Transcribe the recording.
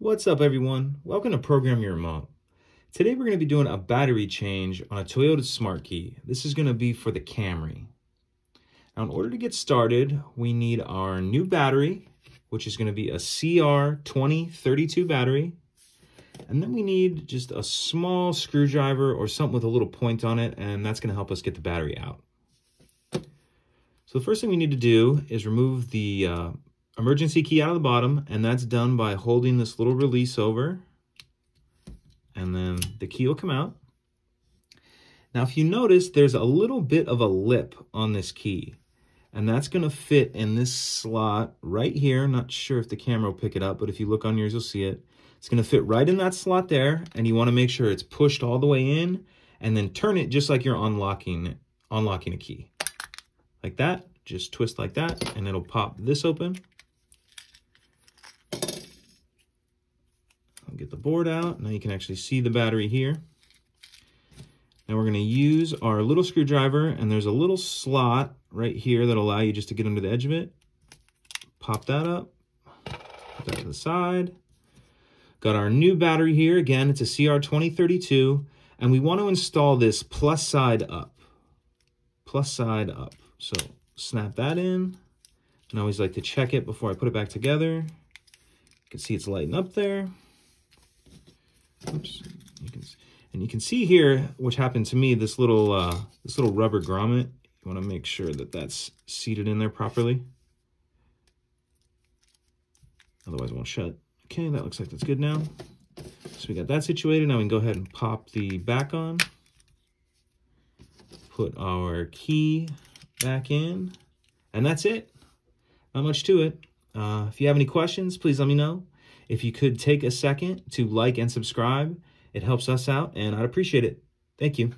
What's up everyone? Welcome to Program Your Remote. Today we're going to be doing a battery change on a Toyota Smart Key. This is going to be for the Camry. Now in order to get started, we need our new battery, which is going to be a CR2032 battery. And then we need just a small screwdriver or something with a little point on it, and that's going to help us get the battery out. So the first thing we need to do is remove the uh, emergency key out of the bottom, and that's done by holding this little release over, and then the key will come out. Now, if you notice, there's a little bit of a lip on this key, and that's gonna fit in this slot right here. Not sure if the camera will pick it up, but if you look on yours, you'll see it. It's gonna fit right in that slot there, and you wanna make sure it's pushed all the way in, and then turn it just like you're unlocking, unlocking a key like that. Just twist like that, and it'll pop this open. Get the board out. Now you can actually see the battery here. Now we're going to use our little screwdriver, and there's a little slot right here that'll allow you just to get under the edge of it. Pop that up, put that to the side. Got our new battery here. Again, it's a CR2032, and we want to install this plus side up. Plus side up. So snap that in. And I always like to check it before I put it back together. You can see it's lighting up there. Oops. You can, and you can see here, which happened to me, this little uh, this little rubber grommet. You want to make sure that that's seated in there properly. Otherwise it won't shut. Okay, that looks like that's good now. So we got that situated. Now we can go ahead and pop the back on. Put our key back in. And that's it. Not much to it. Uh, if you have any questions, please let me know. If you could take a second to like and subscribe, it helps us out, and I'd appreciate it. Thank you.